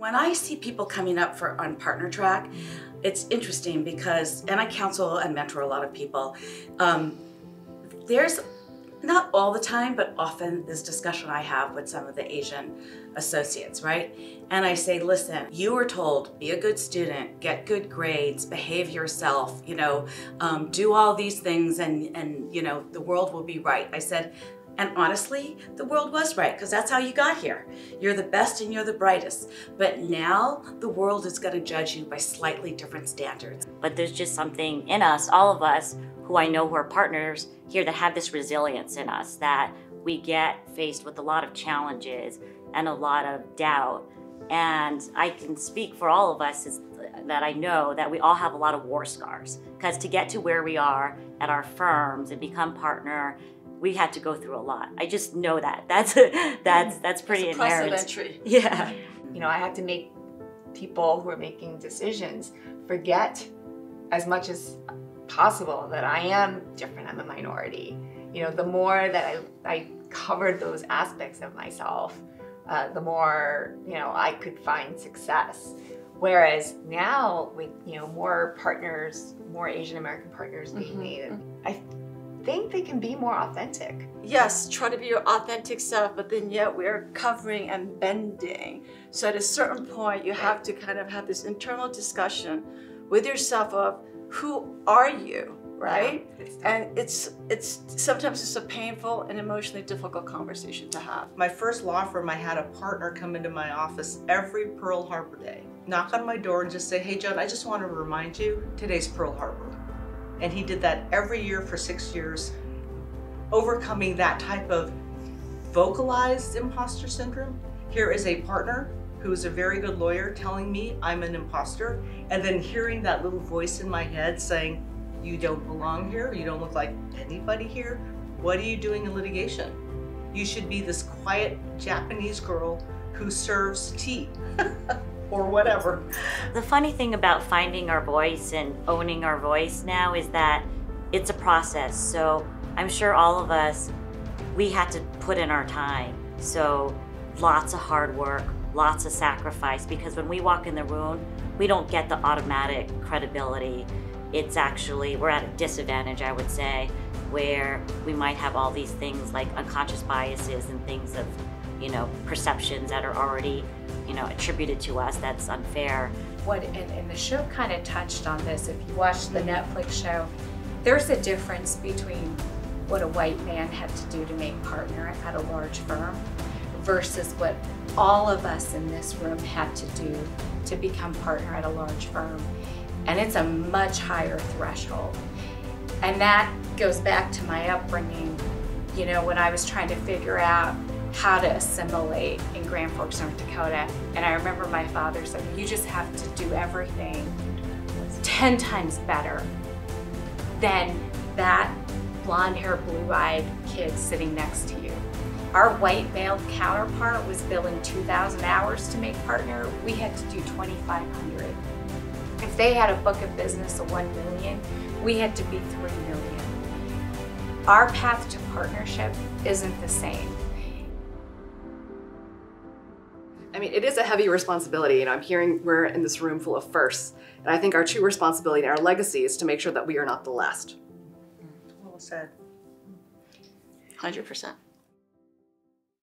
When I see people coming up for on partner track, it's interesting because, and I counsel and mentor a lot of people. Um, there's not all the time, but often this discussion I have with some of the Asian associates, right? And I say, listen, you were told be a good student, get good grades, behave yourself, you know, um, do all these things, and and you know the world will be right. I said. And honestly, the world was right because that's how you got here. You're the best and you're the brightest. But now the world is going to judge you by slightly different standards. But there's just something in us, all of us, who I know who are partners here that have this resilience in us that we get faced with a lot of challenges and a lot of doubt. And I can speak for all of us is that I know that we all have a lot of war scars because to get to where we are at our firms and become partner, we had to go through a lot. I just know that. That's that's that's pretty It's a inherent. precedentary. Yeah. You know, I had to make people who are making decisions forget as much as possible that I am different, I'm a minority. You know, the more that I, I covered those aspects of myself, uh, the more, you know, I could find success. Whereas now with, you know, more partners, more Asian American partners being Mhm, made, I think they can be more authentic. yes, try to be your authentic self, but then yet we're covering and bending. So at a certain point, you have to kind of have this internal discussion with yourself of who are you, right? And it's it's sometimes it's a painful and emotionally difficult conversation to have. My first law firm, I had a partner come into my office every Pearl Harbor day, knock on my door and just say, Hey, John, I just want to remind you today's Pearl Harbor. And he did that every year for six years, overcoming that type of vocalized imposter syndrome. Here is a partner who is a very good lawyer telling me I'm an imposter, and then hearing that little voice in my head saying, You don't belong here, you don't look like anybody here. What are you doing in litigation? You should be this quiet Japanese girl who serves tea or whatever. The funny thing about finding our voice and owning our voice now is that it's a process. So I'm sure all of us, we had to put in our time. So lots of hard work, lots of sacrifice, because when we walk in the room, we don't get the automatic credibility. It's actually, we're at a disadvantage, I would say, where we might have all these things like unconscious biases and things of, you know, perceptions that are already, you know, attributed to us that's unfair. what and, and the show kind of touched on this. If you watch the netflix show there's a difference between what a white man had to do to make partner at a large firm versus what all of us in this room had to do to become partner at a large firm. And it's a much higher threshold. And that goes back to my upbringing. You know when i was trying to figure out how to assimilate in Grand Forks, North Dakota. And I remember my father said, You just have to do everything 10 times better than that blonde haired, blue eyed kid sitting next to you. Our white male counterpart was billing 2,000 hours to make partner. We had to do 2,500. If they had a book of business of 1 million, we had to be 3 million. Our path to partnership isn't the same. I mean, it is a heavy responsibility. You know, I'm hearing we're in this room full of firsts. And I think our true responsibility and our legacy is to make sure that we are not the last. Well said. 100%.